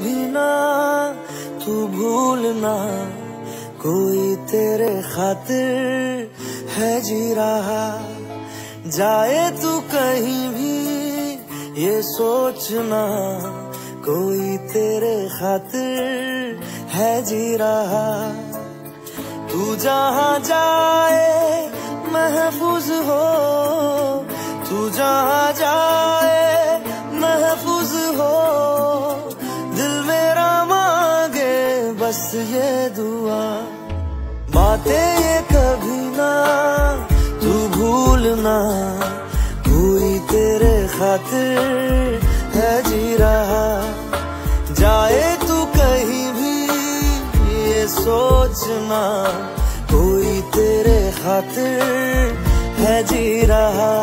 कभी ना, तू भूलना कोई तेरे खातिर है जी रहा। जाए तू कहीं भी, ये सोचना कोई तेरे खातिर है जी रहा। तू जहाँ जाए, महफूज हो, तू जहाँ जाए बस ये दुआ, बातें ये कभी ना, तू भूलना कोई तेरे खातिर है जी रहा। जाए तू कहीं भी, ये सोचना कोई तेरे खातिर है जी रहा।